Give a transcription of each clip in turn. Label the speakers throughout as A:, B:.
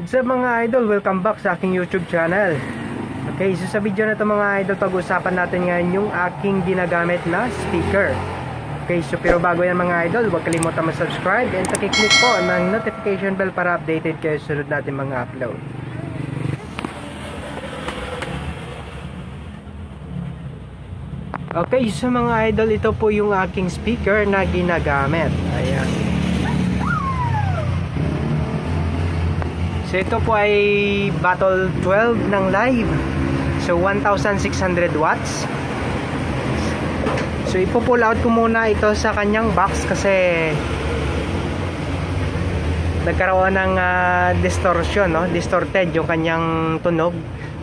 A: What's up mga idol? Welcome back sa aking YouTube channel. Okay, so sa video na to mga idol, pag-usapan natin ngayon yung aking ginagamit na speaker. Okay, so pero bago yan mga idol, huwag kalimutan mag-subscribe and pakiclick po ng notification bell para updated kayo sa sunod natin mga upload. Okay, so mga idol, ito po yung aking speaker na ginagamit. Ayan. So ito po ay Battle 12 ng live. So 1,600 watts. So ipo-pull out ko muna ito sa kanyang box kasi nagkaroon ng uh, distortion, no? distorted yung kanyang tunog.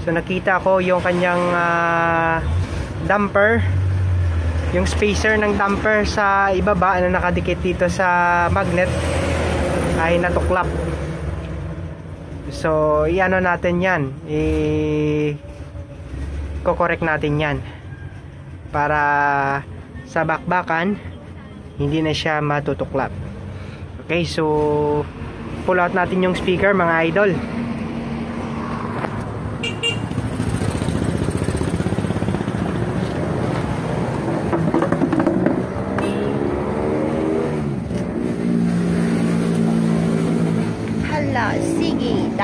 A: So nakita ko yung kanyang uh, damper yung spacer ng damper sa ibaba na nakadikit dito sa magnet ay natuklap so iano natin yan. I kokorek natin yan. Para sa bakbakan hindi na siya matutuklap. Okay so pull out natin yung speaker mga idol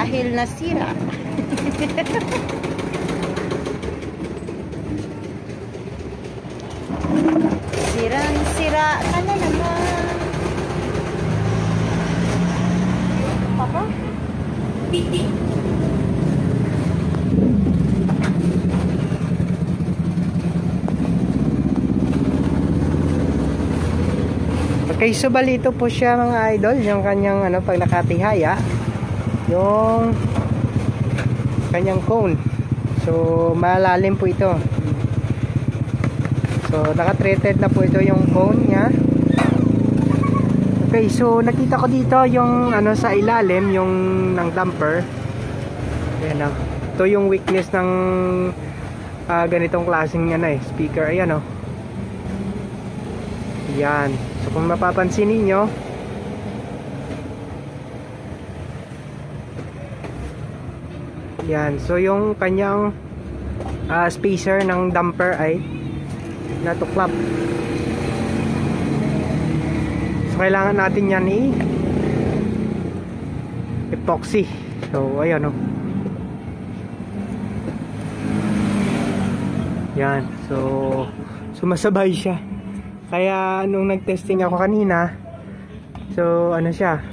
B: dahil nasira. Sirang-sira ka na naman. Papa?
A: Okay, so bali ito po siya mga idol, yung kanyang ano pag nakatihaya, yung kanyang cone. So malalim po ito. So naka-treated na po ito yung cone niya. Okay, so nakita ko dito yung ano sa ilalim, yung ng damper. Ayan oh. Ito yung weakness ng ah, ganitong klaseng ano eh, speaker. Ayan oh. Yan. So kung mapapansin ninyo, Yan. So yung kanyang ah, spacer ng damper ay natuklap. So kailangan natin yan i epoxy. So ayan oh. Yan. So sumasabay siya. Kaya nung nag-testing ako kanina, so ano siya?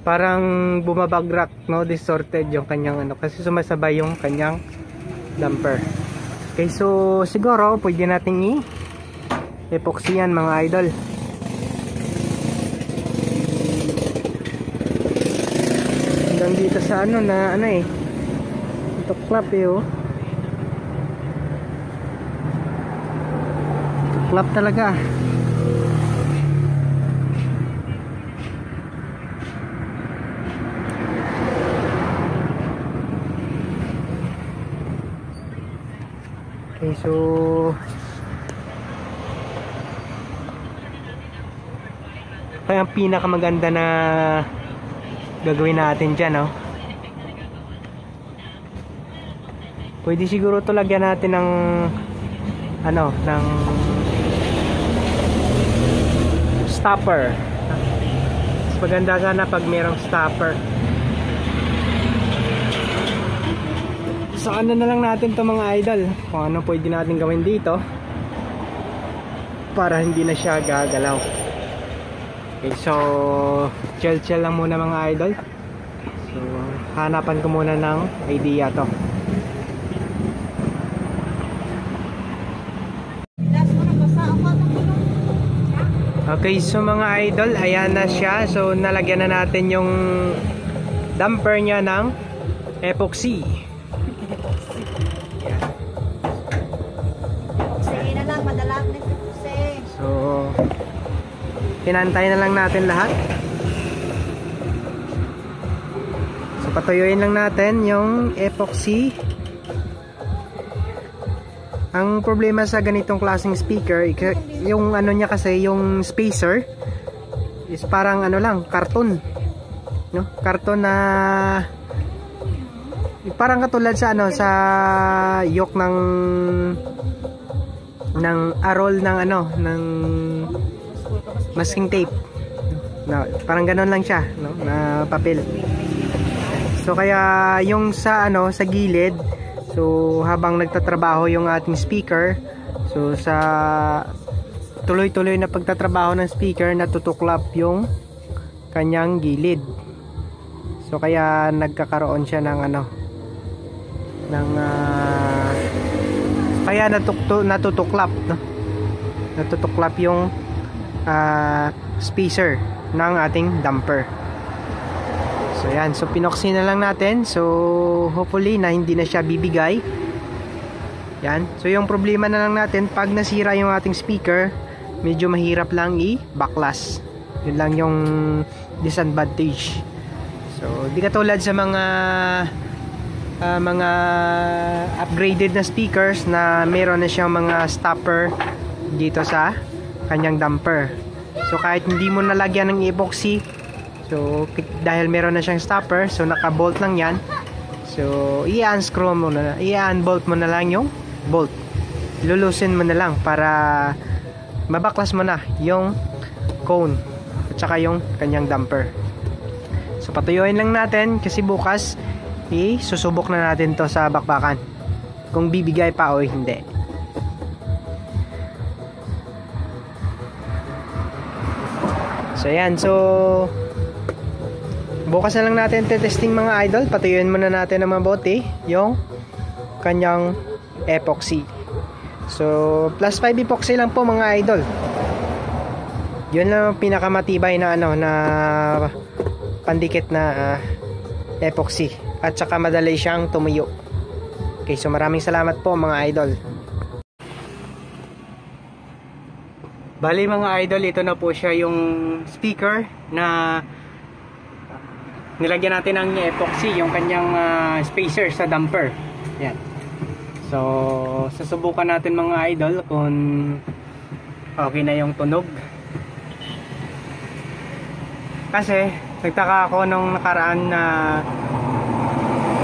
A: Parang bumabagrak, no? Distorted yung kanyang ano kasi sumasabay yung kanyang damper. Okay, so siguro pwede nating i epoxy yan mga idol. Hanggang dito sa ano na ano eh. Ito clap eh oh. Clap talaga. Okay, so kaya ang pinakamaganda na gagawin natin dyan, no? Pwede siguro to lagyan natin ng ano, ng stopper. Mas maganda sana pag merong stopper. So ano na lang natin to mga idol kung ano pwede natin gawin dito para hindi na siya gagalaw. Okay, so chill chill lang muna mga idol. So hanapan ko muna ng idea to. Okay, so mga idol, ayan na siya. So nalagyan na natin yung damper niya ng epoxy. Pinantay na lang natin lahat. So patuyuin lang natin yung epoxy. Ang problema sa ganitong klaseng speaker, yung ano niya kasi, yung spacer is parang ano lang, karton. no? Karton na parang katulad sa ano sa yoke ng ng arol ng ano ng masking tape. No, parang ganon lang siya no, na papel. So kaya yung sa ano sa gilid so habang nagtatrabaho yung ating speaker so sa tuloy-tuloy na pagtatrabaho ng speaker natutuklap yung kanyang gilid. So kaya nagkakaroon siya ng ano ng uh, kaya natukto, natutuklap no? natutuklap yung uh, spacer ng ating damper. So yan. So pinoxy na lang natin. So hopefully na hindi na siya bibigay. Yan. So yung problema na lang natin pag nasira yung ating speaker medyo mahirap lang i-backlash. Yun lang yung disadvantage. So di katulad sa mga uh, mga upgraded na speakers na meron na siyang mga stopper dito sa kanyang damper. So kahit hindi mo nalagyan ng epoxy so dahil meron na siyang stopper so naka bolt lang yan. So i-unscrew mo na i-unbolt mo na lang yung bolt. Lulusin mo na lang para mabaklas mo na yung cone at saka yung kanyang damper. So patuyuin lang natin kasi bukas i-susubok na natin to sa bakbakan. Kung bibigay pa o hindi so yan so bukas na lang natin testing mga idol. Patuyuin muna natin ng mabuti yung kanyang epoxy. So plus 5 epoxy lang po mga idol. Yun lang pinakamatibay na ano na pandikit na uh, epoxy. At saka madali siyang tumuyo. Okay so maraming salamat po mga idol bali mga idol ito na po siya yung speaker na nilagyan natin ng epoxy yung kanyang uh, spacer sa damper. Yan. So susubukan natin mga idol kung okay na yung tunog. Kasi nagtaka ako nung nakaraan na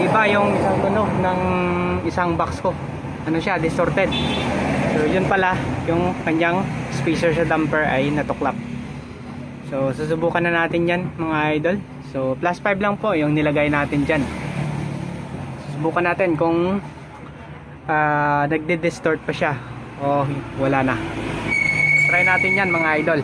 A: iba yung isang tunog ng isang box ko. Ano siya distorted. So yun pala yung kanyang spacer sa damper ay natuklap. So susubukan na natin yan mga idol. So plus 5 lang po yung nilagay natin dyan. Susubukan natin kung uh, nagde-distort pa siya o wala na. Try natin yan mga idol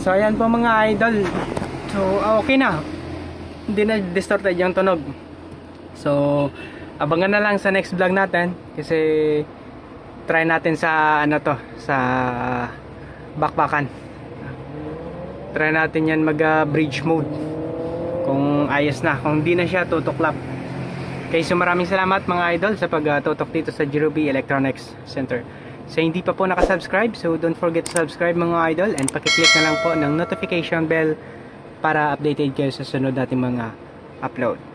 A: So ayan po mga idol. So ah, okay na. Hindi na distorted yung tunog. So abangan na lang sa next vlog natin kasi try natin sa ano to sa bakbakan. Try natin yan mag uh, bridge mode. Kung ayos na, kung hindi na siya tutuklap. Okay, so maraming salamat mga idol sa pagtutok uh, dito sa Jirubi Electronics Center. Sa hindi pa po nakasubscribe, so don't forget to subscribe mga idol and pakiclick na lang po ng notification bell para updated kayo sa sunod nating mga upload.